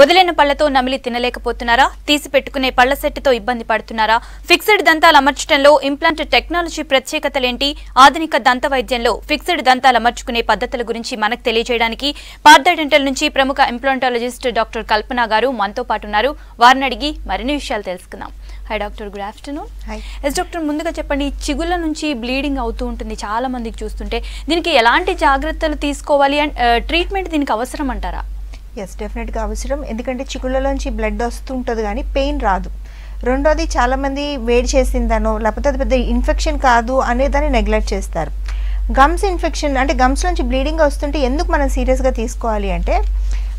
వదిలిన పళ్ళతో నమిలి తినలేకపోతున్నారా? తీసి పెట్టుకునే పళ్ళ సెట్టుతో ఇబ్బంది పడుతున్నారా? ఫిక్స్డ్ దంతాలు అమర్చడంలో ఇంప్లాంట్ టెక్నాలజీ ప్రత్యేకతలేంటి? ఆధునిక దంత వైద్యంలో ఫిక్స్డ్ దంతాలు అమర్చుకునే పద్ధతుల గురించి మనకు తెలియజేయడానికి పార్థ డెంటల్ నుంచి ప్రముఖ ఇంప్లాంటాలజిస్ట్ డాక్టర్ కల్పన గారు మనతో పాటు ఉన్నారు. వారిని అడిగి మరిన్ని విషయాలు తెలుసుకుందాం. Hi doctor. Good afternoon hi yes doctor ముందుగా చెప్పండి చిగుళ్ళ నుంచి బ్లీడింగ్ అవుతూ ఉంటుంది చాలా మందికి చూస్తుంటే దీనికి ఎలాంటి జాగ్రత్తలు తీసుకోవాలి? అండ్ ట్రీట్మెంట్ దీనికి అవసరం అంటారా? ఎస్ డెఫినెట్గా అవసరం. ఎందుకంటే చిగుళ్ళలోంచి బ్లడ్ వస్తుంటుంది కానీ పెయిన్ రాదు. రెండోది చాలామంది వేడి చేసిందనో లేకపోతే అది పెద్ద ఇన్ఫెక్షన్ కాదు అనేదాన్ని నెగ్లెక్ట్ చేస్తారు. గమ్స్ ఇన్ఫెక్షన్ అంటే గమ్స్ నుంచి బ్లీడింగ్ వస్తుంటే ఎందుకు మనం సీరియస్గా తీసుకోవాలి అంటే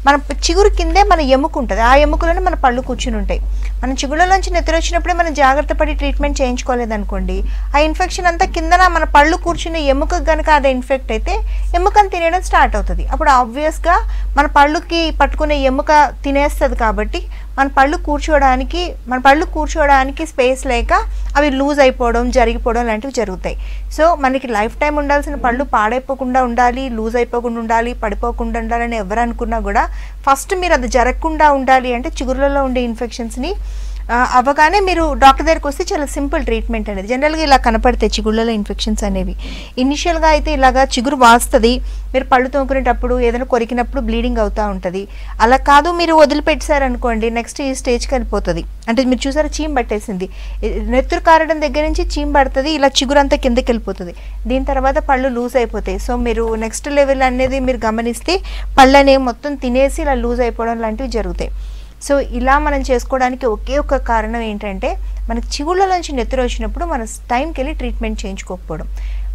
మన చిగురు కిందే మన ఎముక ఉంటుంది. ఆ ఎముకలోనే మన పళ్ళు కూర్చుని ఉంటాయి. మన చిగుళ్ళలోంచి నెత్తిరి వచ్చినప్పుడే మనం జాగ్రత్త పడి ట్రీట్మెంట్ చేయించుకోలేదనుకోండి ఆ ఇన్ఫెక్షన్ అంతా కిందన మన పళ్ళు కూర్చునే ఎముక కనుక అది ఇన్ఫెక్ట్ అయితే ఎముకను తినేయడం స్టార్ట్ అవుతుంది. అప్పుడు ఆబ్వియస్గా మన పళ్ళుకి పట్టుకునే ఎముక తినేస్తుంది కాబట్టి మన పళ్ళు కూర్చోవడానికి మన పళ్ళు కూర్చోవడానికి స్పేస్ లేక అవి లూజ్ అయిపోవడం జరిగిపోవడం లాంటివి జరుగుతాయి. సో మనకి లైఫ్ టైం ఉండాల్సిన పళ్ళు పాడైపోకుండా ఉండాలి లూజ్ అయిపోకుండా ఉండాలి పడిపోకుండా ఉండాలని ఎవరు అనుకున్నా కూడా ఫస్ట్ మీరు అది జరగకుండా ఉండాలి అంటే చిగురులలో ఉండే ఇన్ఫెక్షన్స్ని అవ్వగానే మీరు డాక్టర్ దగ్గరికి వస్తే చాలా సింపుల్ ట్రీట్మెంట్ అనేది. జనరల్గా ఇలా కనపడతాయి చిగుళ్ళలో ఇన్ఫెక్షన్స్ అనేవి. ఇనిషియల్గా అయితే ఇలాగా చిగురు వాస్తుంది. మీరు పళ్ళు తోముకునేటప్పుడు ఏదైనా కొరికినప్పుడు బ్లీడింగ్ అవుతూ ఉంటుంది. అలా కాదు మీరు వదిలిపెట్టారనుకోండి నెక్స్ట్ ఈ స్టేజ్కి వెళ్ళిపోతుంది. అంటే మీరు చూసారా చీమ్ పట్టేసింది. నెత్తురు కారడం దగ్గర నుంచి చీమ్ పడుతుంది ఇలా చిగురు అంతా కిందకి వెళ్ళిపోతుంది. దీని తర్వాత పళ్ళు లూజ్ అయిపోతాయి. సో మీరు నెక్స్ట్ లెవెల్ అనేది మీరు గమనిస్తే పళ్ళు అనేవి మొత్తం తినేసి ఇలా లూజ్ అయిపోవడం లాంటివి జరుగుతాయి. సో ఇలా మనం చేసుకోవడానికి ఒకే ఒక కారణం ఏంటంటే మనకి చిగుళ్ళ నుంచి నెత్తురు వచ్చినప్పుడు మన టైంకి వెళ్ళి ట్రీట్మెంట్ చేయించుకోకపోవడం.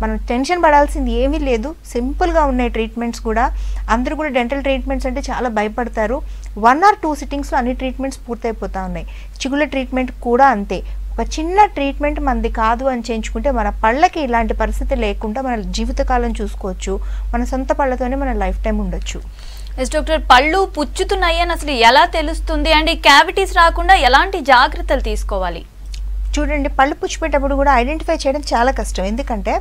మనం టెన్షన్ పడాల్సింది ఏమీ లేదు. సింపుల్గా ఉన్నాయి ట్రీట్మెంట్స్ కూడా. అందరూ కూడా డెంటల్ ట్రీట్మెంట్స్ అంటే చాలా భయపడతారు. వన్ ఆర్ టూ సిట్టింగ్స్లో అన్ని ట్రీట్మెంట్స్ పూర్తయిపోతూ ఉన్నాయి. చిగుళ్ళ ట్రీట్మెంట్ కూడా అంతే. ఒక చిన్న ట్రీట్మెంట్ మనది కాదు అని చేయించుకుంటే మన పళ్ళకి ఇలాంటి పరిస్థితి లేకుండా మన జీవితకాలం చూసుకోవచ్చు. మన సొంత పళ్ళతోనే మన లైఫ్ టైం ఉండొచ్చు. ఎస్ డాక్టర్ పళ్ళు పుచ్చుతున్నాయని అసలు ఎలా తెలుస్తుంది? అండ్ ఈ క్యావిటీస్ రాకుండా ఎలాంటి జాగ్రత్తలు తీసుకోవాలి? చూడండి పళ్ళు పుచ్చిపెట్టేటప్పుడు కూడా ఐడెంటిఫై చేయడం చాలా కష్టం. ఎందుకంటే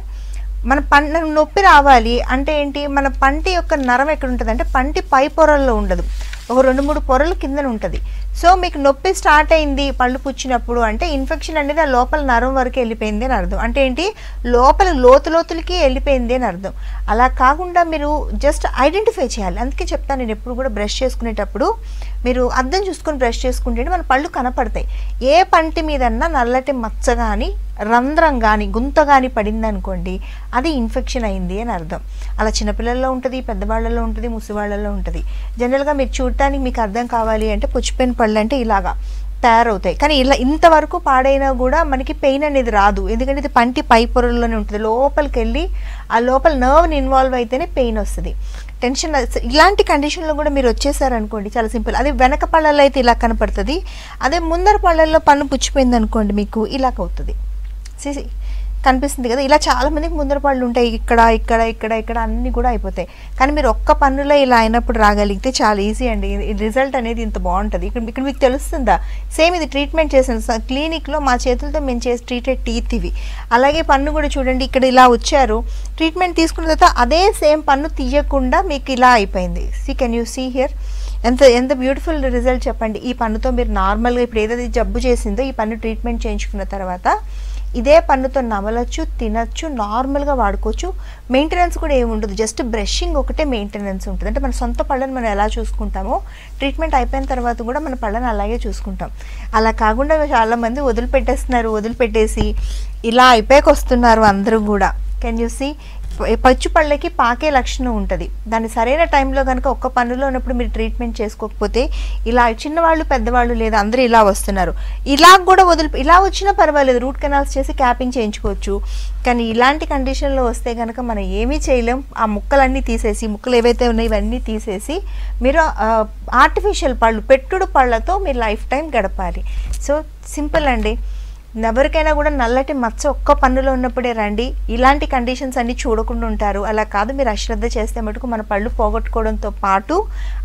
మన పంట నొప్పి రావాలి అంటే ఏంటి? మన పంటి యొక్క నరం ఎక్కడ ఉంటుంది అంటే పంటి పై పొరల్లో ఉండదు. ఒక రెండు మూడు పొరలు కిందన ఉంటుంది. సో మీకు నొప్పి స్టార్ట్ అయింది పళ్ళు పుచ్చినప్పుడు అంటే ఇన్ఫెక్షన్ అనేది ఆ లోపల నరం వరకు వెళ్ళిపోయింది అని అర్థం. అంటే ఏంటి? లోపల లోతు లోతులకి వెళ్ళిపోయింది అని అర్థం. అలా కాకుండా మీరు జస్ట్ ఐడెంటిఫై చేయాలి. అందుకే చెప్తాను నేను ఎప్పుడు కూడా బ్రష్ చేసుకునేటప్పుడు మీరు అద్దం చూసుకొని బ్రష్ చేసుకుంటే మన పళ్ళు కనపడతాయి. ఏ పంటి మీదన్నా నల్లటి మచ్చ కానీ రంధ్రం కానీ గుంత కానీ పడిందనుకోండి అది ఇన్ఫెక్షన్ అయింది అని అర్థం. అలా చిన్నపిల్లల్లో ఉంటుంది పెద్దవాళ్ళలో ఉంటుంది ముసివాళ్ళలో ఉంటుంది. జనరల్గా మీరు చూడటానికి మీకు అర్థం కావాలి అంటే పుచ్చిపోయిన పళ్ళు అంటే ఇలాగా తయారవుతాయి. కానీ ఇలా ఇంతవరకు పాడైనా కూడా మనకి పెయిన్ అనేది రాదు. ఎందుకంటే ఇది పంటి పై పొరల్లోనే ఉంటుంది. లోపలికి వెళ్ళి ఆ లోపల నర్వ్ని ఇన్వాల్వ్ అయితేనే పెయిన్ వస్తుంది. టెన్షన్ ఇలాంటి కండిషన్లో కూడా మీరు వచ్చేసారనుకోండి చాలా సింపుల్. అదే వెనక పళ్ళల్లో అయితే ఇలా కనపడుతుంది. అదే ముందర పళ్ళల్లో పన్ను పుచ్చిపోయింది అనుకోండి మీకు ఇలాగ అవుతుంది See, కనిపిస్తుంది కదా. ఇలా చాలా మందికి ముందర పళ్ళు ఉంటాయి. ఇక్కడ ఇక్కడ ఇక్కడ ఇక్కడ అన్నీ కూడా అయిపోతాయి. కానీ మీరు ఒక్క పన్నులో ఇలా అయినప్పుడు రాగలిగితే చాలా ఈజీ అండి. రిజల్ట్ అనేది ఇంత బాగుంటుంది. ఇక్కడ ఇక్కడ మీకు తెలుస్తుందా? సేమ్ ఇది ట్రీట్మెంట్ చేసిన క్లినిక్లో మా చేతులతో మేము చేసి ట్రీటెడ్ టీత్ ఇవి. అలాగే పన్ను కూడా చూడండి. ఇక్కడ ఇలా వచ్చారు. ట్రీట్మెంట్ తీసుకున్న తర్వాత అదే సేమ్ పన్ను తీయకుండా మీకు ఇలా అయిపోయింది. See can you see here ఎంత ఎంత బ్యూటిఫుల్ రిజల్ట్ చెప్పండి. ఈ పన్నుతో మీరు నార్మల్గా ఇప్పుడు ఏదైతే జబ్బు చేసిందో ఈ పన్ను ట్రీట్మెంట్ చేయించుకున్న తర్వాత ఇదే పన్నుతో నమలొచ్చు తినచ్చు నార్మల్గా వాడుకోవచ్చు. మెయింటెనెన్స్ కూడా ఏమి ఉండదు జస్ట్ బ్రషింగ్ ఒకటే మెయింటెనెన్స్ ఉంటుంది. అంటే మన సొంత పళ్ళని మనం ఎలా చూసుకుంటామో ట్రీట్మెంట్ అయిపోయిన తర్వాత కూడా మన పళ్ళని అలాగే చూసుకుంటాం. అలా కాకుండా చాలామంది వదిలిపెట్టేస్తున్నారు వదిలిపెట్టేసి ఇలా అయిపోయాక వస్తున్నారు అందరూ కూడా. కెన్ యూ సీ పచ్చు పళ్ళకి పాకే లక్షణం ఉంటుంది. దాన్ని సరైన టైంలో కనుక ఒక్క పనులో ఉన్నప్పుడు మీరు ట్రీట్మెంట్ చేసుకోకపోతే ఇలా చిన్నవాళ్ళు పెద్దవాళ్ళు లేదా అందరూ ఇలా వస్తున్నారు. ఇలా కూడా వదిలి ఇలా వచ్చినా పర్వాలేదు. రూట్ కెనాల్స్ చేసి క్యాపింగ్ చేయించుకోవచ్చు. కానీ ఇలాంటి కండిషన్లో వస్తే కనుక మనం ఏమీ చేయలేం. ఆ ముక్కలన్నీ తీసేసి ముక్కలు ఏవైతే ఉన్నాయో ఇవన్నీ తీసేసి మీరు ఆర్టిఫిషియల్ పళ్ళు పెట్టుడు పళ్ళతో మీరు లైఫ్ టైం గడపాలి. సో సింపుల్ అండి. ఎవరికైనా కూడా నల్లటి మచ్చ ఒక్క పన్నులో ఉన్నప్పుడే రండి. ఇలాంటి కండిషన్స్ అన్ని చూడకుండా ఉంటారు. అలా కాదు మీరు అశ్రద్ధ చేస్తే మటుకు మన పళ్ళు పోగొట్టుకోవడంతో పాటు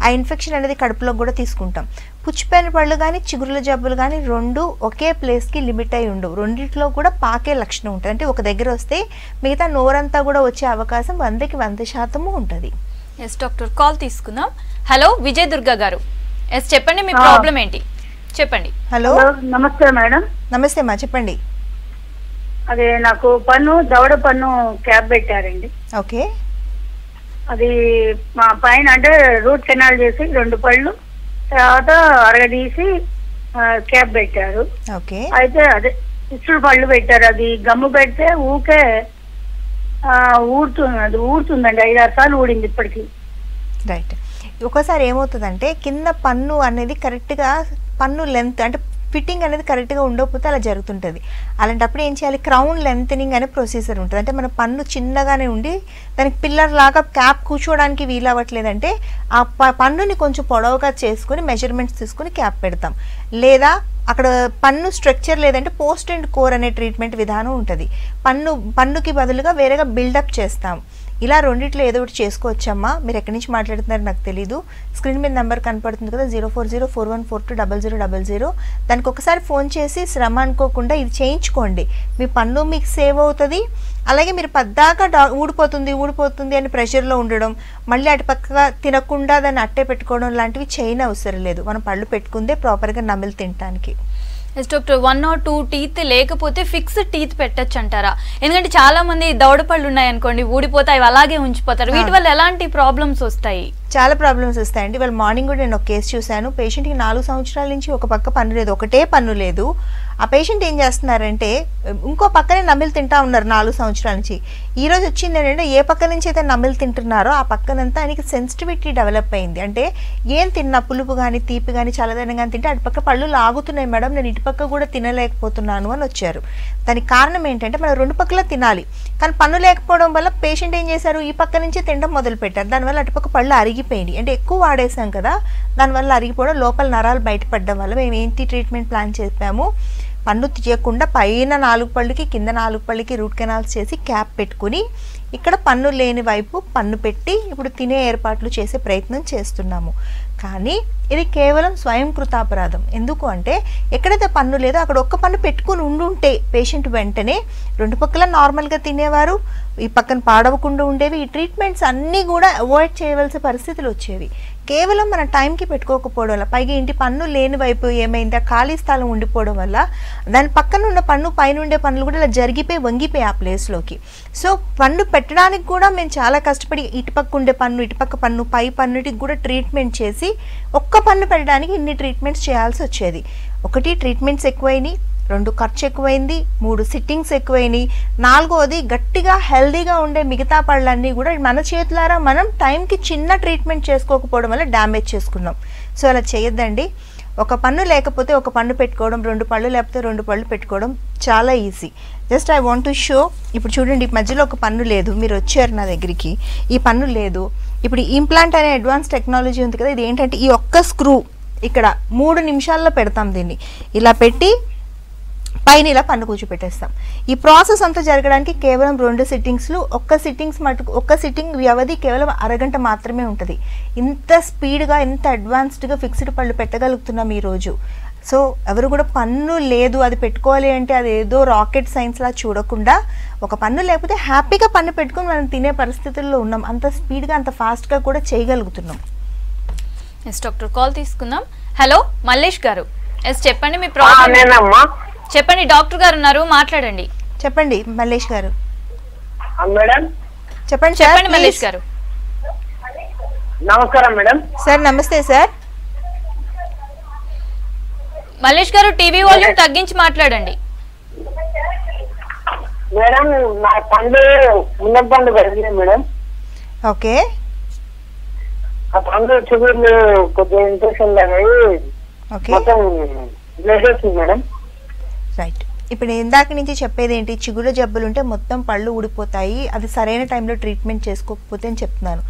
ఆ ఇన్ఫెక్షన్ అనేది కడుపులో కూడా తీసుకుంటాం. పుచ్చిపోయిన పళ్ళు కానీ చిగురుల జబ్బులు కానీ రెండు ఒకే ప్లేస్కి లిమిట్ అయి ఉండవు. రెండిట్లో కూడా పాకే లక్షణం ఉంటుంది. అంటే ఒక దగ్గర వస్తే మిగతా నోరంతా కూడా వచ్చే అవకాశం వందకి వంద శాతము ఉంటుంది. ఎస్ డాక్టర్ కాల్ తీసుకుందాం. హలో విజయ్ దుర్గా గారు. ఎస్ చెప్పండి మీ. ప్రాబ్లం ఏంటి? చెప్పండి. హలో? నమస్తే మేడం. నమస్తే అమ్మా చెప్పండి. అదే నాకు పన్ను దవడ పన్ను క్యాప్ పెట్టారండి. ఓకే. అది మా పైన అంటే రూట్ కెనాల్ చేసి రెండు పళ్ళు తర్వాత అరగదీసి క్యాప్ పెట్టారు. ఓకే. అయితే అదే ఇసుడు పళ్ళు పెట్టారు. అది గమ్ము పెడితే ఊకే ఆ, ఊడుతుంది అది ఊడుతుందండి ఐదు ఆరు సార్లు ఊడింది ఇప్పటికి. రైట్. ఒకసారి ఏమవుతుందంటే కింద పన్ను అనేది కరెక్ట్గా పన్ను లెంత్ అంటే ఫిట్టింగ్ అనేది కరెక్ట్గా ఉండకపోతే అలా జరుగుతుంటుంది. అలాంటప్పుడు ఏం చేయాలి? క్రౌన్ లెంతనింగ్ అనే ప్రొసీజర్ ఉంటుంది. అంటే మన పన్ను చిన్నగానే ఉండి దానికి పిల్లర్ లాగా క్యాప్ కూర్చోవడానికి వీలు అవ్వట్లేదంటే ఆ ప- పన్నుని కొంచెం పొడవుగా చేసుకుని మెజర్మెంట్స్ తీసుకుని క్యాప్ పెడతాం. లేదా అక్కడ పన్ను స్ట్రక్చర్ లేదంటే పోస్ట్ అండ్ కోర్ అనే ట్రీట్మెంట్ విధానం ఉంటుంది. పన్ను పన్నుకి బదులుగా వేరేగా బిల్డప్ చేస్తాం. ఇలా రెండిట్లో ఏదో ఒకటి చేసుకోవచ్చమ్మా. మీరు ఎక్కడి నుంచి మాట్లాడుతున్నారో నాకు తెలీదు. స్క్రీన్ మీద నెంబర్ కనపడుతుంది కదా zero four zero four one four two double zero double zero. దానికి ఒకసారి ఫోన్ చేసి శ్రమ అనుకోకుండా ఇది చేయించుకోండి. మీ పన్ను మీకు సేవ్ అవుతుంది. అలాగే మీరు పద్దాకా డా ఊడిపోతుంది ఊడిపోతుంది అని ప్రెషర్లో ఉండడం మళ్ళీ అటు పక్కగా తినకుండా దాన్ని అట్టే పెట్టుకోవడం లాంటివి చేయని అవసరం లేదు. మనం పళ్ళు పెట్టుకుందే ప్రాపర్గా నమిలి తినటానికి. Yes doctor one or two teeth లేకపోతే ఫిక్స్డ్ టీత్ పెట్టచ్చు అంటారా ఎందుకంటే చాలా మంది దవడపళ్ళు ఉన్నాయనుకోండి ఊడిపోతాయి అవి అలాగే ఉంచిపోతారు. వీటి వల్ల ఎలాంటి ప్రాబ్లమ్స్ వస్తాయి? చాలా ప్రాబ్లమ్స్ వస్తాయండి. వాళ్ళు మార్నింగ్ కూడా నేను ఒక కేసు చూశాను. పేషెంట్కి నాలుగు సంవత్సరాల నుంచి ఒక పక్క పన్ను లేదు. ఒకటే పన్ను లేదు. ఆ పేషెంట్ ఏం చేస్తున్నారంటే ఇంకో పక్కనే నమిలి తింటా ఉన్నారు నాలుగు సంవత్సరాల నుంచి. ఈ రోజు వచ్చింది ఏంటంటే ఏ పక్క నుంచి అయితే నమిలి తింటున్నారో ఆ పక్కనంతా ఆయనకి సెన్సిటివిటీ డెవలప్ అయింది. అంటే ఏం తిన్నా పులుపు కానీ తీపి కానీ చల్లదనం కానీ తింటే అటుపక్క పళ్ళు లాగుతున్నాయి మేడం నేను ఇటు పక్క కూడా తినలేకపోతున్నాను అని వచ్చారు. దానికి కారణం ఏంటంటే మనం రెండు పక్కల తినాలి. కానీ పన్ను లేకపోవడం వల్ల పేషెంట్ ఏం చేశారు? ఈ పక్క నుంచి తినడం మొదలు పెట్టారు దానివల్ల అటుపక్క పళ్ళు అరిగిపోయింది అంటే ఎక్కువ వాడేసాం కదా దానివల్ల అరిగిపోవడం లోపల నరాలు బయటపడడం వల్ల మేము ఏంటి ట్రీట్మెంట్ ప్లాన్ చేసాము? పన్ను తీయకుండా పైన నాలుగు పళ్ళుకి కింద నాలుగు పళ్ళకి రూట్ కెనాల్స్ చేసి క్యాప్ పెట్టుకుని ఇక్కడ పన్ను లేని వైపు పన్ను పెట్టి ఇప్పుడు తినే ఏర్పాట్లు చేసే ప్రయత్నం చేస్తున్నాము. కానీ ఇది కేవలం స్వయం కృతాపరాధం. ఎందుకు అంటే ఎక్కడైతే పన్ను లేదో అక్కడ ఒక్క పన్ను పెట్టుకుని ఉండుంటే పేషెంట్ వెంటనే రెండు పక్కల నార్మల్గా తినేవారు ఈ పక్కన పాడవకుండా ఉండేవి ఈ ట్రీట్మెంట్స్ అన్నీ కూడా అవాయిడ్ చేయవలసిన పరిస్థితులు వచ్చేవి. కేవలం మన టైంకి పెట్టుకోకపోవడం వల్ల పైగా ఇంటి పన్ను లేని వైపు ఏమైందా? ఖాళీ స్థలం ఉండిపోవడం వల్ల దాని పక్కన ఉన్న పన్ను పైన ఉండే పనులు కూడా ఇలా జరిగిపోయి వంగిపోయి ఆ ప్లేస్లోకి సో పన్ను పెట్టడానికి కూడా మేము చాలా కష్టపడి ఇటుపక్క ఉండే పన్ను ఇటుపక్క పన్ను పై పన్నుటికి కూడా ట్రీట్మెంట్ చేసి ఒక్క పన్ను పెట్టడానికి ఇన్ని ట్రీట్మెంట్స్ చేయాల్సి వచ్చేది. ఒకటి ట్రీట్మెంట్స్ ఎక్కువైనాయి. రెండు ఖర్చు ఎక్కువైంది మూడు సిట్టింగ్స్ ఎక్కువైనాయి. నాలుగోది గట్టిగా హెల్దీగా ఉండే మిగతా పళ్ళన్నీ కూడా మన చేతులారా మనం టైంకి చిన్న ట్రీట్మెంట్ చేసుకోకపోవడం వల్ల డ్యామేజ్ చేసుకున్నాం. సో అలా చేయొద్దండి. ఒక పన్ను లేకపోతే ఒక పన్ను పెట్టుకోవడం రెండు పళ్ళు లేకపోతే రెండు పళ్ళు పెట్టుకోవడం చాలా easy. Just I want to show ఇప్పుడు చూడండి ఈ మధ్యలో ఒక పన్ను లేదు మీరు వచ్చారు నా దగ్గరికి. ఈ పన్ను లేదు. ఇప్పుడు ఇంప్లాంట్ అనే అడ్వాన్స్ టెక్నాలజీ ఉంది కదా ఇది ఏంటంటే ఈ ఒక్క స్క్రూ ఇక్కడ మూడు నిమిషాల్లో పెడతాం దీన్ని. ఇలా పెట్టి పైన ఇలా పన్ను కూర్చోపెట్టేస్తాం ఈ ప్రాసెస్ అంతా జరగడానికి కేవలం రెండు సిట్టింగ్స్లు ఒక్క సిట్టింగ్స్ మటుకు ఒక్క సిట్టింగ్ వ్యవధి కేవలం అరగంట మాత్రమే ఉంటుంది. ఇంత స్పీడ్గా ఇంత అడ్వాన్స్డ్గా ఫిక్స్డ్ పళ్ళు పెట్టగలుగుతున్నాం ఈరోజు సో ఎవరు కూడా పన్ను లేదు అది పెట్టుకోవాలి అంటే అది ఏదో రాకెట్ సైన్స్ లా చూడకుండా ఒక పన్ను లేకపోతే హ్యాపీగా పన్ను పెట్టుకొని మనం తినే పరిస్థితుల్లో ఉన్నాం. అంత స్పీడ్గా అంత ఫాస్ట్గా కూడా చేయగలుగుతున్నాం. ఎస్ డాక్టర్ కాల్ తీసుకుందాం. హలో మల్లేష్ గారు. ఎస్ చెప్పండి మీ ప్రాబ్లం చెప్పండి డాక్టర్ గారు ఉన్నారు మాట్లాడండి. చెప్పండి మల్లేష్ గారు. మేడం? చెప్పండి చెప్పండి మల్లేష్. గారు. నమస్కారం మేడం. సార్ నమస్తే సార్. మల్లేష్ గారు టీవీ వాల్యూమ్ తగ్గించి మాట్లాడండి. మేడం నా పండు మేడం. ఓకే. ఆ పండు చూపులు కొద్దిగా ఇన్ఫెక్షన్ మొత్తం బ్లడ్ వస్తుంది మేడం. రైట్ ఇప్పుడు ఇందాక నుంచి చెప్పేది ఏంటి? చిగుళ్ళ జబ్బులు ఉంటే మొత్తం పళ్ళు ఊడిపోతాయి. అది సరైన టైంలో ట్రీట్మెంట్ చేసుకోకపోతే అని చెప్తున్నాను.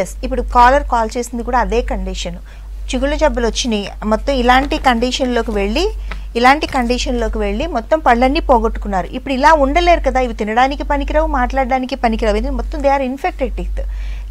ఎస్ ఇప్పుడు కాలర్ కాల్ చేసింది కూడా అదే కండిషన్ చిగుళ్ళ జబ్బులు వచ్చినాయి. మొత్తం ఇలాంటి కండిషన్లోకి వెళ్ళి ఇలాంటి కండిషన్లోకి వెళ్ళి మొత్తం పళ్ళన్నీ పోగొట్టుకున్నారు. ఇప్పుడు ఇలా ఉండలేరు కదా. ఇవి తినడానికి పనికిరావు మాట్లాడడానికి పనికిరావు. ఇది మొత్తం they are infected teeth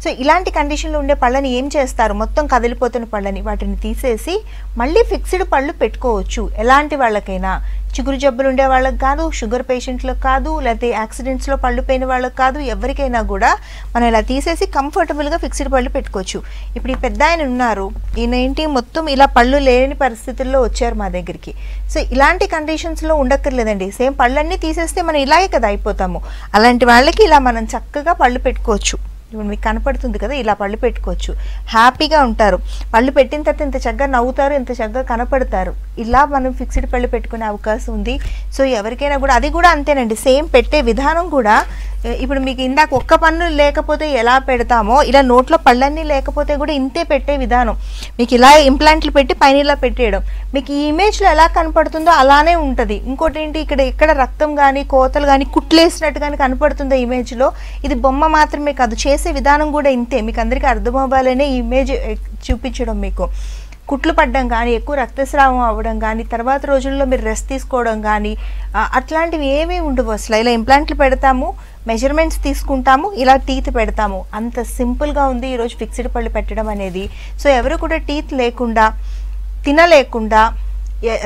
so ఇలాంటి కండిషన్లో ఉండే పళ్ళని ఏం చేస్తారు? మొత్తం కదిలిపోతున్న పళ్ళని వాటిని తీసేసి మళ్ళీ ఫిక్స్డ్ పళ్ళు పెట్టుకోవచ్చు. ఎలాంటి వాళ్ళకైనా? చిగురు జబ్బులు ఉండే వాళ్ళకి కాదు షుగర్ పేషెంట్లకు కాదు లేకపోతే యాక్సిడెంట్స్లో పళ్ళు పోయిన వాళ్ళకి కాదు ఎవరికైనా కూడా మనం ఇలా తీసేసి కంఫర్టబుల్గా ఫిక్స్డ్ పళ్ళు పెట్టుకోవచ్చు. ఇప్పుడు ఈ పెద్ద ఆయన ఉన్నారు. ఈయన ఏంటి? మొత్తం ఇలా పళ్ళు లేని పరిస్థితుల్లో వచ్చారు మా దగ్గరికి. సో ఇలాంటి కండిషన్స్లో ఉండక్కర్లేదండి. సేమ్ పళ్ళన్నీ తీసేస్తే మనం ఇలాగే కదా అయిపోతాము. అలాంటి వాళ్ళకి ఇలా మనం చక్కగా పళ్ళు పెట్టుకోవచ్చు. ఇప్పుడు మీకు కనపడుతుంది కదా ఇలా పళ్ళు పెట్టుకోవచ్చు. హ్యాపీగా ఉంటారు. పళ్ళు పెట్టిన తర్వాత ఇంత చక్కగా నవ్వుతారు ఇంత చక్కగా కనపడతారు. ఇలా మనం ఫిక్స్డ్ పళ్ళు పెట్టుకునే అవకాశం ఉంది. సో ఎవరికైనా కూడా అది కూడా అంతేనండి. సేమ్ పెట్టే విధానం కూడా ఇప్పుడు మీకు ఇందాక ఒక్క పన్ను లేకపోతే ఎలా పెడతామో ఇలా నోట్లో పళ్ళన్నీ లేకపోతే కూడా ఇంతే పెట్టే విధానం. మీకు ఇలా ఇంప్లాంట్లు పెట్టి పైన ఇలా పెట్టేయడం. మీకు ఈ ఇమేజ్లో ఎలా కనపడుతుందో అలానే ఉంటుంది. ఇంకోటి ఏంటి ఇక్కడ ఎక్కడ రక్తం కానీ కోతలు కానీ కుట్లేసినట్టు కానీ కనపడుతుందో ఇమేజ్లో ఇది బొమ్మ మాత్రమే కాదు చేసి విధానం కూడా ఇంతే. మీకు అందరికీ అర్థమవ్వాలనే ఇమేజ్ eh, చూపించడం మీకు. కుట్లు పడ్డం కానీ ఎక్కువ రక్తస్రావం అవ్వడం కానీ తర్వాత రోజుల్లో మీరు రెస్ట్ తీసుకోవడం కానీ అట్లాంటివి ఏమీ ఉండవు అసలు. ఇలా ఇంప్లాంట్లు పెడతాము మెజర్మెంట్స్ తీసుకుంటాము ఇలా టీత్ పెడతాము. అంత సింపుల్గా ఉంది ఈరోజు ఫిక్స్డ్ పళ్ళు పెట్టడం అనేది. సో ఎవరు కూడా టీత్ లేకుండా తినలేకుండా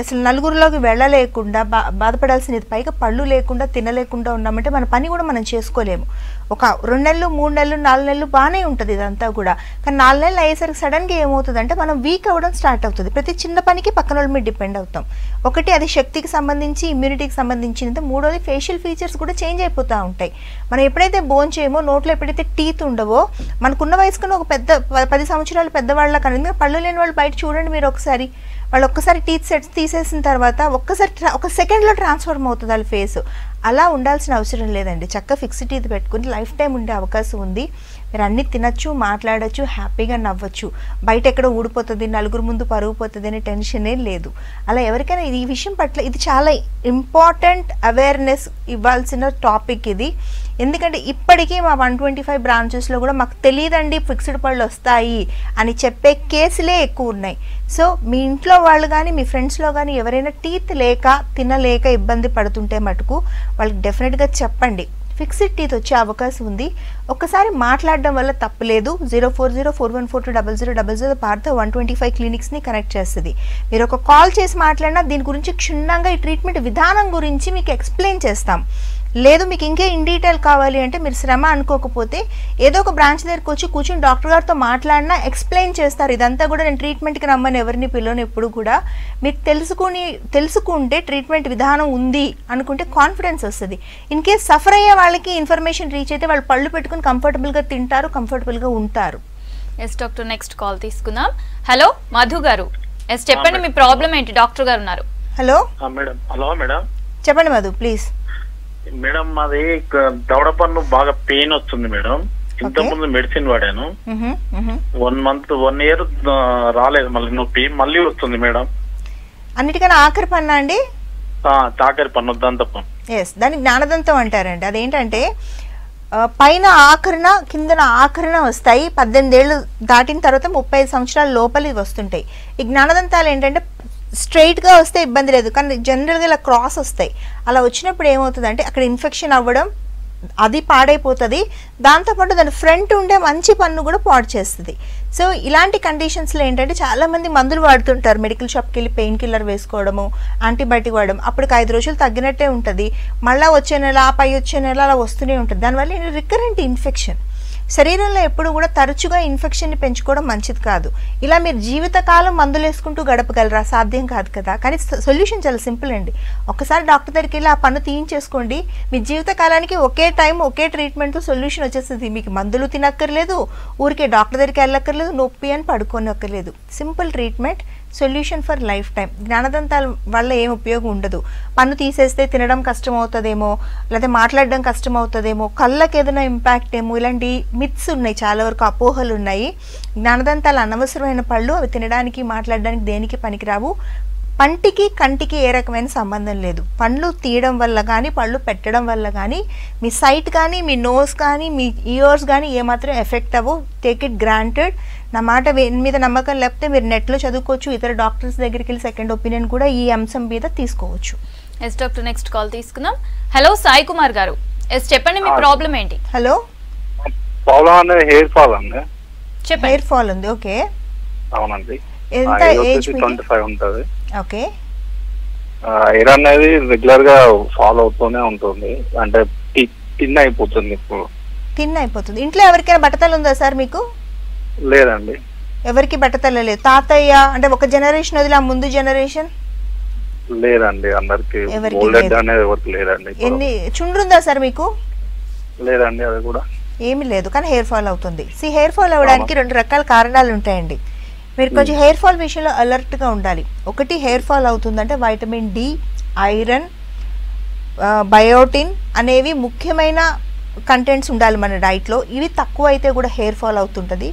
అసలు నలుగురిలోకి వెళ్ళలేకుండా బా బాధపడాల్సినది పైగా పళ్ళు లేకుండా తినలేకుండా ఉన్నామంటే మన పని కూడా మనం చేసుకోలేము. ఒక రెండు నెలలు మూడు నెలలు నాలుగు నెలలు బాగానే ఉంటుంది ఇదంతా కూడా. కానీ నాలుగు నెలలు అయ్యేసరికి సడన్గా ఏమవుతుందంటే మనం వీక్ అవ్వడం స్టార్ట్ అవుతుంది. ప్రతి చిన్న పనికి పక్కన వాళ్ళ మీద డిపెండ్ అవుతాం. ఒకటి అది శక్తికి సంబంధించి ఇమ్యూనిటీకి సంబంధించినంత మూడోది ఫేషియల్ ఫీచర్స్ కూడా చేంజ్ అయిపోతూ ఉంటాయి. మనం ఎప్పుడైతే బోన్ చేయమో నోట్లో ఎప్పుడైతే టీత్ ఉండవో మనకున్న వయసుకున్న ఒక పెద్ద ప- పది సంవత్సరాలు పెద్దవాళ్ళ కానీ పళ్ళు లేని వాళ్ళు బయట చూడండి మీరు ఒకసారి. వాళ్ళు ఒక్కసారి టీత్ సెట్స్ తీసేసిన తర్వాత ఒక్కసారి ట్రా- ఒక సెకండ్లో ట్రాన్స్ఫార్మ్ అవుతుంది వాళ్ళ ఫేస్. అలా ఉండాల్సిన అవసరం లేదండి. చక్క ఫిక్స్డ్ టీత్ పెట్టుకుని లైఫ్ టైం ఉండే అవకాశం ఉంది. మీరు అన్నీ తినచ్చు మాట్లాడచ్చు హ్యాపీగా నవ్వచ్చు. బయట ఎక్కడ ఊడిపోతుంది నలుగురు ముందు పరుగు పోతుంది అనే టెన్షన్ ఏం లేదు. అలా ఎవరికైనా ఈ విషయం పట్ల ఇది చాలా ఇంపార్టెంట్ అవేర్నెస్ ఇవ్వాల్సిన టాపిక్ ఇది. ఎందుకంటే ఇప్పటికీ మా వన్ ట్వంటీ ఫైవ్ బ్రాంచెస్లో కూడా మాకు తెలియదండి ఫిక్స్డ్ పళ్ళు వస్తాయి అని చెప్పే కేసులే ఎక్కువ ఉన్నాయి. సో మీ ఇంట్లో వాళ్ళు కానీ మీ ఫ్రెండ్స్లో కానీ ఎవరైనా టీత్ లేక తినలేక ఇబ్బంది పడుతుంటే మటుకు వాళ్ళకి డెఫినెట్గా చెప్పండి. ఫిక్స్డ్ టీత్ వచ్చే అవకాశం ఉంది. ఒకసారి మాట్లాడడం వల్ల తప్పలేదు zero four zero four one four two double zero double zero Partha one twenty five క్లినిక్స్ని connect చేస్తుంది. మీరు ఒక కాల్ చేసి మాట్లాడినా దీని గురించి క్షుణ్ణంగా ఈ ట్రీట్మెంట్ విధానం గురించి మీకు ఎక్స్ప్లెయిన్ చేస్తాం. లేదు మీకు ఇంకే ఇన్ డీటెయిల్ కావాలి అంటే మీరు శ్రమ అనుకోకపోతే ఏదో ఒక బ్రాంచ్ దగ్గరికి వచ్చి కూర్చుని డాక్టర్ గారితో మాట్లాడినా ఎక్స్ప్లెయిన్ చేస్తారు. ఇదంతా కూడా నేను ట్రీట్మెంట్కి రమ్మని ఎవరిని పిల్లని ఎప్పుడు కూడా. మీకు తెలుసుకుని తెలుసుకుంటే ట్రీట్మెంట్ విధానం ఉంది అనుకుంటే కాన్ఫిడెన్స్ వస్తుంది. ఇన్ కేస్ సఫర్ అయ్యే వాళ్ళకి ఇన్ఫర్మేషన్ రీచ్ అయితే వాళ్ళు పళ్ళు పెట్టుకుని కంఫర్టబుల్గా తింటారు కంఫర్టబుల్గా ఉంటారు. ఎస్ డాక్టర్ నెక్స్ట్ కాల్ తీసుకుందాం. హలో మధు గారు. ఎస్ చెప్పండి మీ ప్రాబ్లం ఏంటి? డాక్టర్ గారు ఉన్నారు. హలో ఆ, మేడం. Hello madam. చెప్పండి మధు ప్లీజ్ మేడం మాది క- దవడ పన్ను బాగా పెయిన్ వస్తుంది మేడం. ఇంత ముందు మెడిసిన్ వాడాను. వన్ మంత్ వన్ ఇయర్ రాలేదు. మళ్ళీ నొప్పి మళ్ళీ వస్తుంది మేడం. అన్నిటికన్నా ఆఖరి పన్నా అండి? ఆ, తాకరి పన్ను దంత పన్ను ఎస్ దాన్ని జ్ఞానదంతం అంటారండి. అదేంటంటే పైన ఆఖరణ కిందన ఆఖరణ వస్తాయి. పద్దెనిమిది ఏళ్ళు దాటిన తర్వాత ముప్పై ఐదు సంవత్సరాల లోపలి వస్తుంటాయి. ఈ జ్ఞానదంతాలు ఏంటంటే స్ట్రైట్గా వస్తే ఇబ్బంది లేదు. కానీ జనరల్గా ఇలా క్రాస్ వస్తాయి. అలా వచ్చినప్పుడు ఏమవుతుందంటే అక్కడ ఇన్ఫెక్షన్ అవ్వడం అది పాడైపోతుంది. దాంతోపాటు దాని ఫ్రంట్ ఉండే మంచి పన్ను కూడా పాడు చేస్తుంది. సో ఇలాంటి కండిషన్స్లో ఏంటంటే చాలామంది మందులు వాడుతుంటారు. మెడికల్ షాప్కి వెళ్ళి పెయిన్ కిల్లర్ వేసుకోవడము యాంటీబయాటిక్ వాడడం. అప్పటికి ఐదు రోజులు తగ్గినట్టే ఉంటుంది. మళ్ళీ వచ్చే నెల పై వచ్చే నెల అలా వస్తూనే ఉంటుంది. దానివల్ల రికరెంట్ ఇన్ఫెక్షన్ శరీరంలో ఎప్పుడు కూడా తరచుగా ఇన్ఫెక్షన్ని పెంచుకోవడం మంచిది కాదు. ఇలా మీరు జీవితకాలం మందులు వేసుకుంటూ గడపగలరా? సాధ్యం కాదు కదా? కానీ సొల్యూషన్ చాలా సింపుల్ అండి. ఒకసారి డాక్టర్ దగ్గరికి వెళ్ళి ఆ పన్ను తీయించేసుకోండి. మీ జీవితకాలానికి ఒకే టైం ఒకే ట్రీట్మెంట్తో సొల్యూషన్ వచ్చేస్తుంది మీకు మందులు తినక్కర్లేదు ఊరికే డాక్టర్ దగ్గరికి వెళ్ళక్కర్లేదు నొప్పి అని పడుకోనక్కర్లేదు. Simple treatment solution for life time. జ్ఞానదంతాల వల్ల ఏం ఉపయోగం ఉండదు. పన్ను తీసేస్తే తినడం కష్టం అవుతుందేమో లేకపోతే మాట్లాడడం కష్టం అవుతుందేమో కళ్ళకి ఏదైనా ఇంపాక్ట్ ఏమో ఇలాంటి మిత్స్ ఉన్నాయి చాలా వరకు అపోహలు ఉన్నాయి జ్ఞానదంతాలు అనవసరమైన పళ్ళు అవి తినడానికి మాట్లాడడానికి దేనికి పనికిరావు? పంటికి కంటికి ఏ రకమైన సంబంధం లేదు. పండ్లు తీయడం వల్ల కానీ పళ్ళు పెట్టడం వల్ల కానీ మీ సైట్ కానీ మీ నోస్ కానీ మీ ఇయర్స్ కానీ ఏమాత్రం ఎఫెక్ట్ అవ్వవు టేక్ ఇట్ గ్రాంటెడ్. నా మాట మీద నమ్మకం లేకపోతే మీరు నెట్లో చదువుకోవచ్చు ఇతర డాక్టర్స్ దగ్గరికి వెళ్ళి సెకండ్ ఒపీనియన్ కూడా ఈ అంశం మీద తీసుకోవచ్చు. ఎస్ డాక్టర్ నెక్స్ట్ కాల్ తీసుకుందాం. హలో సాయి కుమార్ గారు. ఎస్ చెప్పండి మీ ప్రాబ్లం ఏంటి? హలో. ప్రాబ్లం హెయిర్ ఫాల్ అండి. చెప్పండి. హెయిర్ ఫాల్ ఉంది ఓకే. అవునండి. ఎంత ఏజ్ ఏజ్ వచ్చేసి ట్వంటీ ఫైవ్ ఉంటుంది. ఓకే. హెయిర్ అనేది రెగ్యులర్గా ఫాలో అవుతూనే ఉంటుంది. అంటే టిన్ అయిపోతుంది ఇప్పుడు. తిన్ అయిపోతుంది. ఇంట్లో ఎవరికైనా బట్టతలు ఉందా సార్ మీకు? లేదండి. ఎవరికి బట్టతల లేదు తాతయ్య అంటే ఒక జనరేషన్ వదిలి ముందు జనరేషన్? లేదండి అందరికి. ఎవరికి లేదండి. ఎన్ని చుండ్రుందా సార్ మీకు? లేదండి అది కూడా. ఏమీ లేదు కానీ హెయిర్ ఫాల్ అవుతుంది. సి హెయిర్ ఫాల్ అవ్వడానికి రెండు రకాల కారణాలు ఉంటాయండి. మీరు కొంచెం హెయిర్ ఫాల్ విషయంలో అలర్ట్గా ఉండాలి. ఒకటి హెయిర్ ఫాల్ అవుతుందంటే వైటమిన్ డి ఐరన్ బయోటిన్ అనేవి ముఖ్యమైన కంటెంట్స్ ఉండాలి మన డైట్లో ఇవి తక్కువ అయితే కూడా హెయిర్ ఫాల్ అవుతుంటుంది.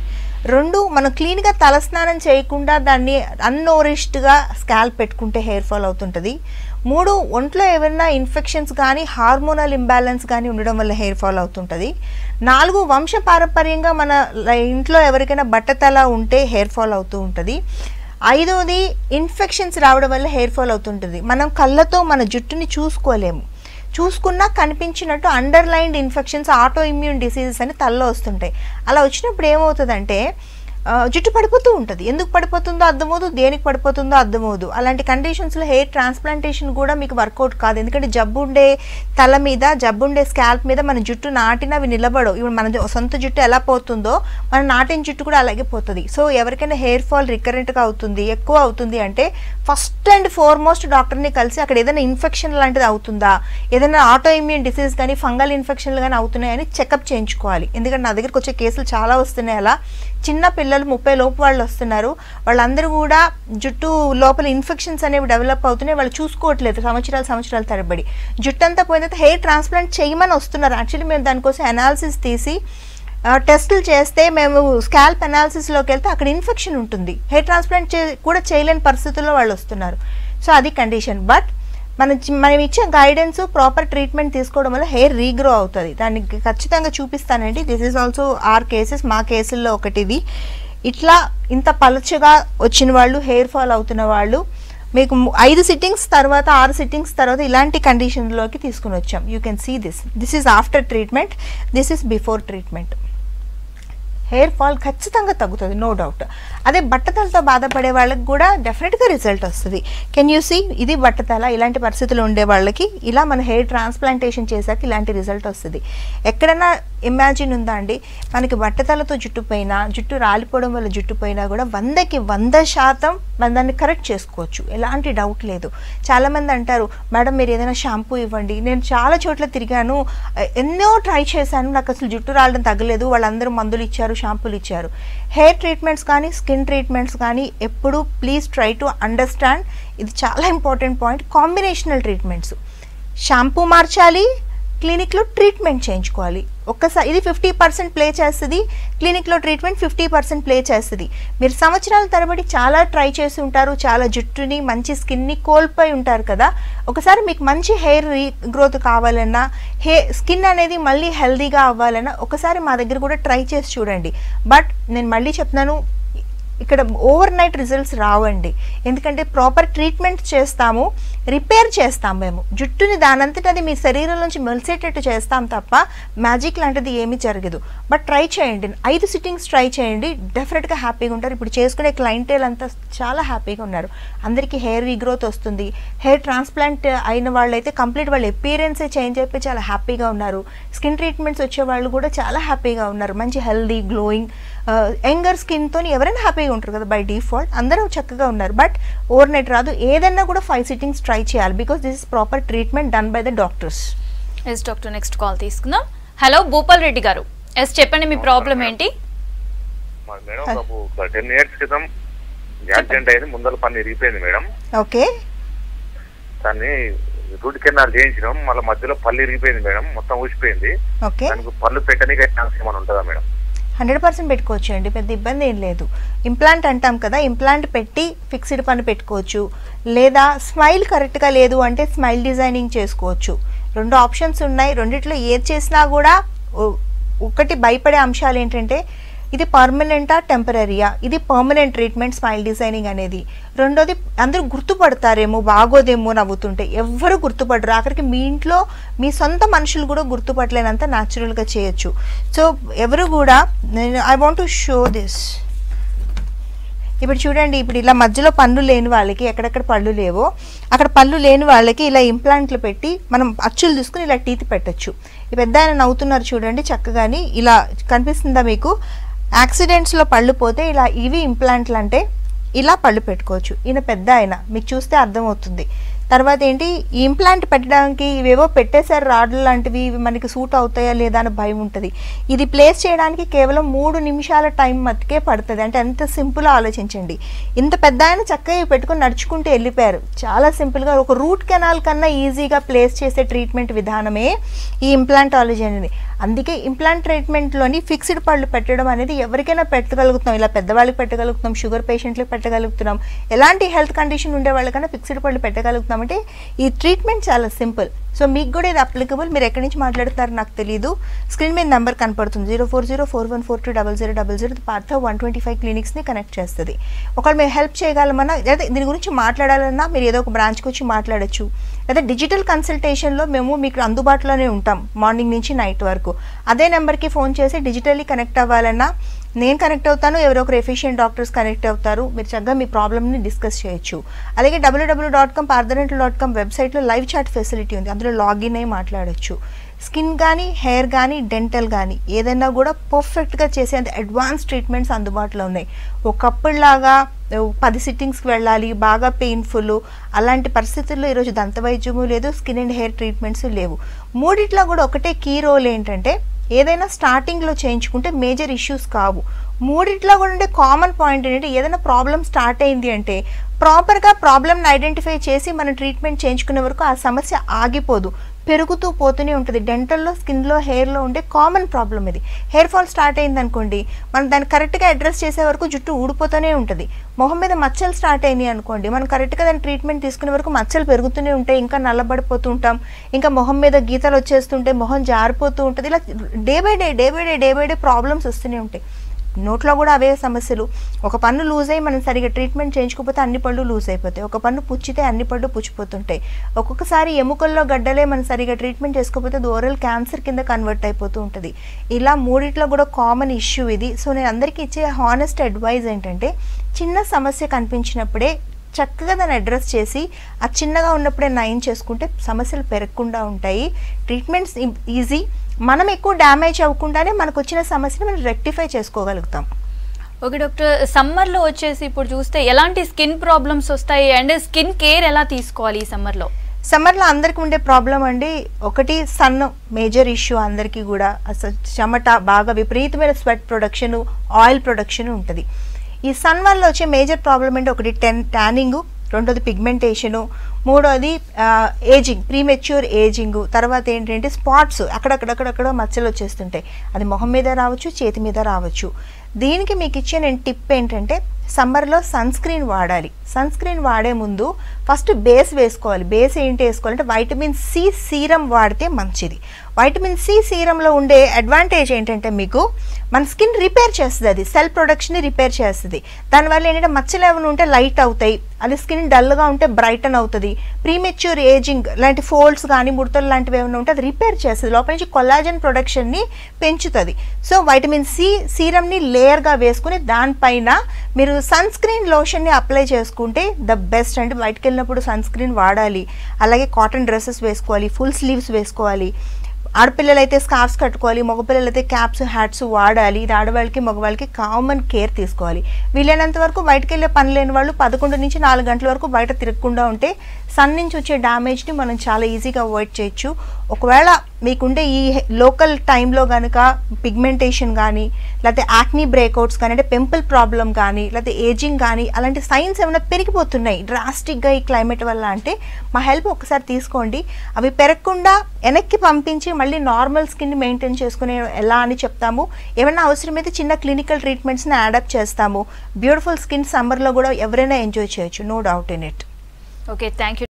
రెండు మనం క్లీన్గా తలస్నానం చేయకుండా దాన్ని అన్నోరిష్డ్గా స్కాల్ప్ పెట్టుకుంటే హెయిర్ ఫాల్ అవుతుంటుంది. మూడు ఒంట్లో ఏమైనా ఇన్ఫెక్షన్స్ కానీ హార్మోనల్ ఇంబ్యాలెన్స్ కానీ ఉండడం వల్ల హెయిర్ ఫాల్ అవుతుంటుంది. నాలుగు వంశ పారంపర్యంగా మన ఇంట్లో ఎవరికైనా బట్టతల ఉంటే హెయిర్ ఫాల్ అవుతూ ఉంటుంది. ఐదవది ఇన్ఫెక్షన్స్ రావడం వల్ల హెయిర్ ఫాల్ అవుతుంటుంది. మనం కళ్ళతో మన జుట్టుని చూసుకోలేము. చూసుకున్నా కనిపించినట్టు underlined infections auto immune diseases అని తలలో వస్తుంటాయి. అలా వచ్చినప్పుడు ఏమవుతుందంటే జుట్టు పడిపోతూ ఉంటుంది. ఎందుకు పడిపోతుందో అర్థమవుదు దేనికి పడిపోతుందో అర్థమవుదు. అలాంటి కండిషన్స్లో హెయిర్ ట్రాన్స్ప్లాంటేషన్ కూడా మీకు వర్కౌట్ కాదు. ఎందుకంటే జబ్బు ఉండే తల మీద జబ్బు ఉండే స్కాల్ప్ మీద మన జుట్టు నాటిన అవి నిలబడవు. ఇప్పుడు మన సొంత జుట్టు ఎలా పోతుందో మన నాటిన జుట్టు కూడా అలాగే పోతుంది. సో ఎవరికైనా హెయిర్ ఫాల్ రికరెంట్గా అవుతుంది ఎక్కువ అవుతుంది అంటే ఫస్ట్ అండ్ ఫార్మోస్ట్ డాక్టర్ని కలిసి అక్కడ ఏదైనా ఇన్ఫెక్షన్ లాంటిది అవుతుందా ఏదైనా ఆటో ఇమ్యూన్ డిసీజ్ కానీ ఫంగల్ ఇన్ఫెక్షన్లు కానీ అవుతున్నాయని చెకప్ చేయించుకోవాలి. ఎందుకంటే నా దగ్గరికి వచ్చే కేసులు చాలా వస్తున్నాయి అలా. చిన్న పిల్లలు ముప్పై లోపు వాళ్ళు వస్తున్నారు. వాళ్ళందరూ కూడా జుట్టు లోపల ఇన్ఫెక్షన్స్ అనేవి డెవలప్ అవుతున్నాయి. వాళ్ళు చూసుకోవట్లేదు సంవత్సరాలు సంవత్సరాల తరబడి. జుట్టు అంతా పోయిన తర్వాత హెయిర్ ట్రాన్స్ప్లాంట్ చేయమని వస్తున్నారు. యాక్చువల్లీ మేము దానికోసం అనాలిసిస్ తీసి టెస్టులు చేస్తే మేము స్కాల్ప్ అనాలిసిస్లోకి వెళ్తే అక్కడ ఇన్ఫెక్షన్ ఉంటుంది. హెయిర్ ట్రాన్స్ప్లాంట్ చే కూడా చేయలేని పరిస్థితుల్లో వాళ్ళు వస్తున్నారు. సో అది కండిషన్ బట్ మనం మనం ఇచ్చే గైడెన్స్ ప్రాపర్ ట్రీట్మెంట్ తీసుకోవడం వల్ల హెయిర్ రీగ్రో అవుతుంది. దానికి ఖచ్చితంగా చూపిస్తానండి. This is also our cases మా కేసుల్లో ఒకటి ఇది ఇట్లా ఇంత పలచగా వచ్చిన వాళ్ళు హెయిర్ ఫాల్ అవుతున్న వాళ్ళు మీకు ఐదు సిట్టింగ్స్ తర్వాత ఆరు సిట్టింగ్స్ తర్వాత ఇలాంటి కండిషన్లోకి తీసుకుని వచ్చాం. You can see this this is after treatment this is before treatment hair fall ఖచ్చితంగా తగ్గుతుంది నో డౌట్ అదే బట్టతలతో బాధపడే వాళ్ళకి కూడా డెఫినెట్గా రిజల్ట్ వస్తుంది. కెన్ యూ సీ ఇది బట్టతల ఇలాంటి పరిస్థితులు ఉండే వాళ్ళకి ఇలా మన హెయిర్ ట్రాన్స్ప్లాంటేషన్ చేశాక ఇలాంటి రిజల్ట్ వస్తుంది. ఎక్కడైనా ఇమాజిన్ ఉందా అండి? మనకి బట్టతలతో జుట్టుపోయినా జుట్టు రాలిపోవడం వల్ల జుట్టుపోయినా కూడా వందకి వంద శాతం మనం దాన్ని కరెక్ట్ చేసుకోవచ్చు. ఎలాంటి డౌట్ లేదు. చాలామంది అంటారు మేడం మీరు ఏదైనా షాంపూ ఇవ్వండి. నేను చాలా చోట్ల తిరిగాను ఎన్నో ట్రై చేశాను నాకు అసలు జుట్టు రాలడం తగ్గలేదు. వాళ్ళందరూ మందులు ఇచ్చారు షాంపూలు ఇచ్చారు. హెయిర్ ట్రీట్మెంట్స్ కానీ స్కిన్ ట్రీట్మెంట్స్ కానీ ఎప్పుడు ప్లీజ్ ట్రై టు అండర్స్టాండ్ ఇది చాలా important point combinational treatments shampoo మార్చాలి క్లినిక్లో ట్రీట్మెంట్ చేయించుకోవాలి. ఒక్కసారి ఇది ఫిఫ్టీ పర్సెంట్ ప్లే చేస్తుంది క్లినిక్లో ట్రీట్మెంట్ ఫిఫ్టీ పర్సెంట్ ప్లే చేస్తుంది. మీరు సంవత్సరాల తరబడి చాలా ట్రై చేసి ఉంటారు చాలా జుట్టుని మంచి స్కిన్ని కోల్పోయి ఉంటారు కదా. ఒకసారి మీకు మంచి హెయిర్ రీ గ్రోత్ కావాలన్నా హే స్కిన్ అనేది మళ్ళీ హెల్దీగా అవ్వాలన్నా ఒకసారి మా దగ్గర కూడా ట్రై చేసి చూడండి. బట్ నేను మళ్ళీ చెప్తున్నాను ఇక్కడ ఓవర్ నైట్ రిజల్ట్స్ రావండి. ఎందుకంటే ప్రాపర్ ట్రీట్మెంట్ చేస్తాము రిపేర్ చేస్తాం మేము. జుట్టుని దానంతట అది మీ శరీరం నుంచి మెలిసేటట్టు చేస్తాం తప్ప మ్యాజిక్ లాంటిది ఏమీ జరగదు. బట్ ట్రై చేయండి. ఐదు సిట్టింగ్స్ ట్రై చేయండి. డెఫినెట్గా హ్యాపీగా ఉంటారు. ఇప్పుడు చేసుకునే క్లయింటేల్ అంతా చాలా హ్యాపీగా ఉన్నారు. అందరికీ హెయిర్ రీగ్రోత్ వస్తుంది. హెయిర్ ట్రాన్స్ప్లాంట్ అయిన వాళ్ళైతే కంప్లీట్ వాళ్ళ ఎపీరియన్సే చేంజ్ అయిపోయి చాలా హ్యాపీగా ఉన్నారు. స్కిన్ ట్రీట్మెంట్స్ వచ్చే వాళ్ళు కూడా చాలా హ్యాపీగా ఉన్నారు. మంచి హెల్దీ గ్లోయింగ్ యంగర్ స్కిన్తో ఎవరైనా హ్యాపీగా ఉంటారు కదా బై డిఫాల్ట్ అందరూ చక్కగా ఉన్నారు. బట్ ఓవర్ నైట్ రాదు ఏదన్నా కూడా ఫైవ్ సిట్టింగ్స్ ట్రై చేయాలి. Because this is proper treatment done by the doctors. Yes doctor next call తీసుకుందాం. హలో భూపాల్ రెడ్డి గారు. ఎస్ చెప్పండి మీ ప్రాబ్లం ఏంటి? మాది మేడం ఒక టెన్ ఇయర్స్ క్రితం యాక్సిడెంట్ అయింది ముందర పని ఇరిగిపోయింది మేడం. ఓకే. దాన్ని రూట్ కెనాల్ చేయించినాం మళ్ళీ మధ్యలో పళ్ళు ఇరిగిపోయింది మేడం మొత్తం ఊసిపోయింది. ఓకే. దానికి పళ్ళు పెట్టడానికి ఛాన్స్ ఏమైనా ఉంటుందా మేడం? హండ్రెడ్ పర్సెంట్ పెట్టుకోవచ్చు అండి పెద్ద ఇబ్బంది ఏం లేదు. ఇంప్లాంట్ అంటాం కదా ఇంప్లాంట్ పెట్టి ఫిక్స్డ్ పని పెట్టుకోవచ్చు. లేదా స్మైల్ కరెక్ట్గా లేదు అంటే స్మైల్ డిజైనింగ్ చేసుకోవచ్చు. రెండు ఆప్షన్స్ ఉన్నాయి రెండిట్లో ఏది చేసినా కూడా ఒకటి భయపడే అంశాలు ఏంటంటే ఇది పర్మనెంటా టెంపరీయా? ఇది పర్మనెంట్ ట్రీట్మెంట్ స్మైల్ డిజైనింగ్ అనేది. రెండోది అందరూ గుర్తుపడతారేమో బాగోదేమో నవ్వుతుంటే. ఎవ్వరు గుర్తుపడరు. ఆఖరికి మీ ఇంట్లో మీ సొంత మనుషులు కూడా గుర్తుపట్టలేనంత న్యాచురల్గా చేయొచ్చు. సో ఎవరు కూడా నేను I want to show this ఇప్పుడు చూడండి ఇప్పుడు ఇలా మధ్యలో పళ్ళు లేని వాళ్ళకి ఎక్కడెక్కడ పళ్ళు లేవో అక్కడ పళ్ళు లేని వాళ్ళకి ఇలా ఇంప్లాంట్లు పెట్టి మనం అచ్చులు తీసుకుని ఇలా టీత్ పెట్టొచ్చు. పెద్ద ఆయన నవ్వుతున్నారు చూడండి చక్కగాని. ఇలా కనిపిస్తుందా మీకు? యాక్సిడెంట్స్లో పళ్ళు పోతే ఇలా ఇవి ఇంప్లాంట్లు అంటే ఇలా పళ్ళు పెట్టుకోవచ్చు. ఈయన పెద్ద ఆయన. మీకు చూస్తే అర్థమవుతుంది. తర్వాత ఏంటి? ఈ ఇంప్లాంట్ పెట్టడానికి ఇవేవో పెట్టేశారు రాడ్లు లాంటివి ఇవి మనకి సూట్ అవుతాయా లేదా అని భయం ఉంటుంది. ఇది ప్లేస్ చేయడానికి కేవలం మూడు నిమిషాల టైం మట్టుకే పడుతుంది. అంటే ఎంత సింపుల్ ఆలోచించండి. ఇంత పెద్ద ఆయన చక్కగా పెట్టుకొని నడుచుకుంటూ వెళ్ళిపోయారు. చాలా సింపుల్గా ఒక రూట్ కెనాల్ కన్నా ఈజీగా ప్లేస్ చేసే ట్రీట్మెంట్ విధానమే ఈ ఇంప్లాంటాలజీ అనేది. అందుకే ఇంప్లాంట్ ట్రీట్మెంట్లోని ఫిక్స్డ్ పళ్ళు పెట్టడం అనేది ఎవరికైనా పెట్టగలుగుతున్నాం. ఇలా పెద్దవాళ్ళకి పెట్టగలుగుతున్నాం షుగర్ పేషెంట్లకు పెట్టగలుగుతున్నాం. ఎలాంటి హెల్త్ కండిషన్ ఉండే వాళ్ళకైనా ఫిక్స్డ్ పళ్ళు పెట్టగలుగుతున్నాం. అంటే ఈ ట్రీట్మెంట్ చాలా సింపుల్ సో మీకు కూడా ఇది అప్లికబుల్ మీరు ఎక్కడి నుంచి మాట్లాడుతున్నారో నాకు తెలియదు స్క్రీన్ మీద నెంబర్ కనపడుతుంది. Zero four zero four one four two double zero double zero Partha one twenty five క్లినిక్స్ని connect చేస్తుంది. ఒకవేళ మేము హెల్ప్ చేయగలమన్నా లేదా దీని గురించి మాట్లాడాలన్నా మీరు ఏదో ఒక బ్రాంచ్కి వచ్చి మాట్లాడొచ్చు. లేదా డిజిటల్ కన్సల్టేషన్లో మేము మీకు అందుబాటులోనే ఉంటాం మార్నింగ్ నుంచి నైట్ వరకు. అదే నెంబర్కి ఫోన్ చేసి డిజిటల్లీ కనెక్ట్ అవ్వాలన్నా నేను కనెక్ట్ అవుతాను ఎవరో ఒకరు ఎఫిషియెంట్ డాక్టర్స్ కనెక్ట్ అవుతారు. మీరు చక్కగా మీ ప్రాబ్లమ్ని డిస్కస్ చేయొచ్చు. అలాగే W W dot com పార్దనెంటల్ dot com వెబ్సైట్లో లైవ్ చాట్ ఫెసిలిటీ ఉంది. అందులో లాగిన్ అయి మాట్లాడచ్చు. స్కిన్ కానీ హెయిర్ కానీ డెంటల్ కానీ ఏదైనా కూడా పర్ఫెక్ట్గా చేసేంత అడ్వాన్స్ ట్రీట్మెంట్స్ అందుబాటులో ఉన్నాయి. ఒకప్పుడులాగా పది సిట్టింగ్స్కి వెళ్ళాలి బాగా పెయిన్ఫుల్ అలాంటి పరిస్థితుల్లో ఈరోజు దంత వైద్యము లేదు స్కిన్ అండ్ హెయిర్ ట్రీట్మెంట్స్ లేవు. మూడిట్లో కూడా ఒకటే కీ రోల్ ఏంటంటే ఏదైనా స్టార్టింగ్లో చేయించుకుంటే మేజర్ ఇష్యూస్ కావు. మూడిట్లో కూడా ఉండే కామన్ పాయింట్ ఏంటంటే ఏదైనా ప్రాబ్లం స్టార్ట్ అయింది అంటే ప్రాపర్గా ప్రాబ్లమ్ని ఐడెంటిఫై చేసి మనం ట్రీట్మెంట్ చేయించుకునే వరకు ఆ సమస్య ఆగిపోదు. పెరుగుతూ పోతూనే ఉంటుంది. డెంటల్లో స్కిన్లో హెయిర్లో ఉండే కామన్ ప్రాబ్లం ఇది. హెయిర్ ఫాల్ స్టార్ట్ అయింది అనుకోండి మనం దాన్ని కరెక్ట్గా అడ్రస్ చేసే వరకు జుట్టు ఊడిపోతూనే ఉంటుంది. మొహం మీద మచ్చలు స్టార్ట్ అయినాయి అనుకోండి మనం కరెక్ట్గా దాని ట్రీట్మెంట్ తీసుకునే వరకు మచ్చలు పెరుగుతూనే ఉంటాయి. ఇంకా నల్లబడిపోతూ ఉంటాం ఇంకా మొహం మీద గీతలు వచ్చేస్తుంటే మొహం జారిపోతూ ఉంటుంది. ఇలా day by day day by day day by day problems వస్తూనే ఉంటాయి. నోట్లో కూడా అవే సమస్యలు. ఒక పన్ను లూజ్ అయ్యి మనం సరిగా ట్రీట్మెంట్ చేయించుకోకపోతే అన్ని పళ్ళు లూజ్ అయిపోతాయి. ఒక పన్ను పుచ్చితే అన్ని పళ్ళు పుచ్చిపోతుంటాయి. ఒక్కొక్కసారి ఎముకల్లో గడ్డలే మనం సరిగా ట్రీట్మెంట్ చేసుకోకపోతే దూరల్ ఓరల్ క్యాన్సర్ కింద కన్వర్ట్ అయిపోతూ ఉంటుంది. ఇలా మూడిట్లో కూడా కామన్ ఇష్యూ ఇది. సో నేను అందరికీ ఇచ్చే హానెస్ట్ అడ్వైజ్ ఏంటంటే చిన్న సమస్య కనిపించినప్పుడే చక్కగా దాన్ని అడ్రస్ చేసి ఆ చిన్నగా ఉన్నప్పుడే నయం చేసుకుంటే సమస్యలు పెరగకుండా ఉంటాయి. ట్రీట్మెంట్స్ ఈజీ మనం ఎక్కువ డ్యామేజ్ అవ్వకుండానే మనకు వచ్చిన సమస్యని మనం రెక్టిఫై చేసుకోగలుగుతాం. Okay doctor. సమ్మర్లో వచ్చేసి ఇప్పుడు చూస్తే ఎలాంటి స్కిన్ ప్రాబ్లమ్స్ వస్తాయి అండ్ స్కిన్ కేర్ ఎలా తీసుకోవాలి ఈ సమ్మర్లో? సమ్మర్లో అందరికీ ఉండే ప్రాబ్లం అండి ఒకటి సన్ మేజర్ ఇష్యూ అందరికీ కూడా. అసలు చెమట బాగా విపరీతమైన స్వెట్ ప్రొడక్షన్ ఆయిల్ ప్రొడక్షన్ ఉంటుంది. ఈ సన్ వల్ల వచ్చే మేజర్ ప్రాబ్లం అంటే ఒకటి టెన్ ట్యానింగ్ రెండోది పిగ్మెంటేషను మూడోది ఏజింగ్ ప్రీమెచ్యూర్ ఏజింగ్ తర్వాత ఏంటంటే స్పాట్స్ అక్కడక్కడక్కడక్కడ మచ్చలు వచ్చేస్తుంటాయి. అది మొహం మీద రావచ్చు చేతి మీద రావచ్చు. దీనికి మీకు ఇచ్చే నేను టిప్ ఏంటంటే సమ్మర్లో సన్ స్క్రీన్ వాడాలి. సన్ స్క్రీన్ వాడే ముందు ఫస్ట్ బేస్ వేసుకోవాలి. బేస్ ఏంటి వేసుకోవాలంటే వైటమిన్ సి సీరం వాడితే మంచిది. వైటమిన్ సి సీరంలో ఉండే అడ్వాంటేజ్ ఏంటంటే మీకు మన స్కిన్ రిపేర్ చేస్తుంది అది. సెల్ ప్రొడక్షన్ని రిపేర్ చేస్తుంది. దానివల్ల ఏంటంటే మచ్చలు ఏమైనా ఉంటే లైట్ అవుతాయి. అది స్కిన్ డల్గా ఉంటే బ్రైటన్ అవుతుంది. ప్రీమెచ్యూర్ ఏజింగ్ లాంటి ఫోల్డ్స్ కానీ ముడతలు లాంటివి ఏమైనా ఉంటే అది రిపేర్ చేస్తుంది. లోపల నుంచి కొల్లాజన్ ప్రొడక్షన్ని పెంచుతుంది. సో వైటమిన్ సి సీరంని లేయర్గా వేసుకుని దానిపైన మీరు సన్ స్క్రీన్ లోషన్ని అప్లై చేసుకుంటే ద బెస్ట్. అంటే బయటకు వెళ్ళినప్పుడు సన్ స్క్రీన్ వాడాలి. అలాగే కాటన్ డ్రెస్సెస్ వేసుకోవాలి ఫుల్ స్లీవ్స్ వేసుకోవాలి. ఆడపిల్లలు అయితే స్కార్ఫ్స్ కట్టుకోవాలి మగపిల్లలు అయితే క్యాప్స్ హ్యాట్స్ వాడాలి. ఇది ఆడవాళ్ళకి మగవాళ్ళకి కామన్ కేర్ తీసుకోవాలి. వీలైనంత వరకు బయటకు వెళ్ళే పని లేని వాళ్ళు పదకొండు నుంచి నాలుగు గంటల వరకు బయట తిరగకుండా ఉంటే సన్ నుంచి వచ్చే డ్యామేజ్ని మనం చాలా ఈజీగా అవాయిడ్ చేయొచ్చు. ఒకవేళ మీకుండే ఈ లోకల్ టైంలో కనుక పిగ్మెంటేషన్ కానీ లేకపోతే యాక్నీ బ్రేక్అవుట్స్ కానీ అంటే పింపుల్ ప్రాబ్లం కానీ లేకపోతే ఏజింగ్ కానీ అలాంటి సైన్స్ ఏమైనా పెరిగిపోతున్నాయి డ్రాస్టిక్గా ఈ క్లైమేట్ వల్ల అంటే మా హెల్ప్ ఒకసారి తీసుకోండి. అవి పెరగకుండా వెనక్కి పంపించి మళ్ళీ నార్మల్ స్కిన్ మెయింటైన్ చేసుకునే ఎలా అని చెప్తాము. ఏమైనా అవసరమైతే చిన్న క్లినికల్ ట్రీట్మెంట్స్ని యాడప్ చేస్తాము. బ్యూటిఫుల్ స్కిన్ సమ్మర్లో కూడా ఎవరైనా ఎంజాయ్ చేయొచ్చు. No doubt in it. Okay thank you